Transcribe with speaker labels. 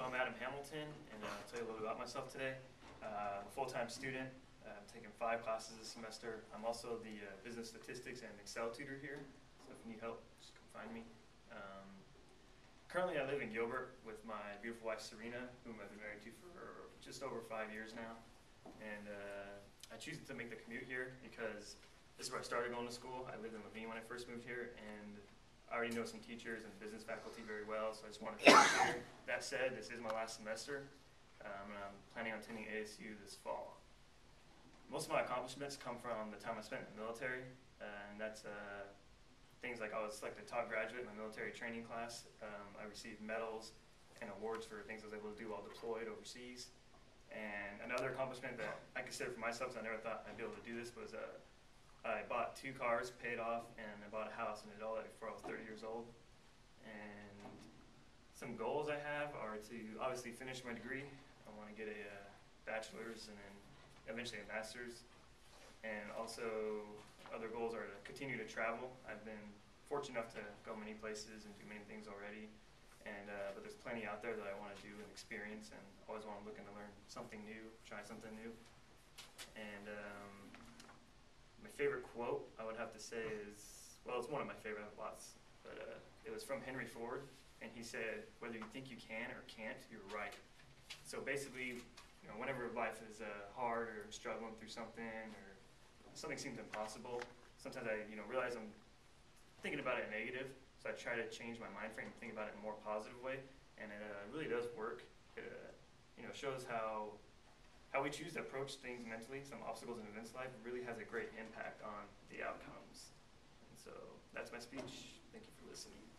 Speaker 1: So I'm Adam Hamilton, and uh, I'll tell you a little bit about myself today. Uh, I'm a full-time student. Uh, I'm taking five classes this semester. I'm also the uh, business statistics and Excel tutor here, so if you need help, just come find me. Um, currently, I live in Gilbert with my beautiful wife Serena, whom I've been married to for just over five years now. And uh, I choose to make the commute here because this is where I started going to school. I lived in Laveen when I first moved here, and I already know some teachers and business faculty very well, so I just wanted to come here. That said, this is my last semester, um, and I'm planning on attending ASU this fall. Most of my accomplishments come from the time I spent in the military, and that's uh, things like I was selected top graduate in my military training class. Um, I received medals and awards for things I was able to do while deployed overseas. And another accomplishment that I consider for myself, because I never thought I'd be able to do this, was uh, I bought two cars, paid off, and I bought a house, and did all that before I was 30 years old. And some goals I have are to obviously finish my degree. I want to get a uh, bachelor's and then eventually a master's. And also, other goals are to continue to travel. I've been fortunate enough to go many places and do many things already. And uh, but there's plenty out there that I want to do and experience, and always want to looking to learn something new, try something new. And um, my favorite quote I would have to say is, well, it's one of my favorite, lots, but uh, it was from Henry Ford, and he said, whether you think you can or can't, you're right. So basically, you know, whenever life is uh, hard or struggling through something or something seems impossible, sometimes I, you know, realize I'm thinking about it negative, so I try to change my mind frame and think about it in a more positive way, and it uh, really does work. It, uh, you know, shows how how we choose to approach things mentally, some obstacles in events life, really has a great impact on the outcomes. And so that's my speech. Thank you for listening.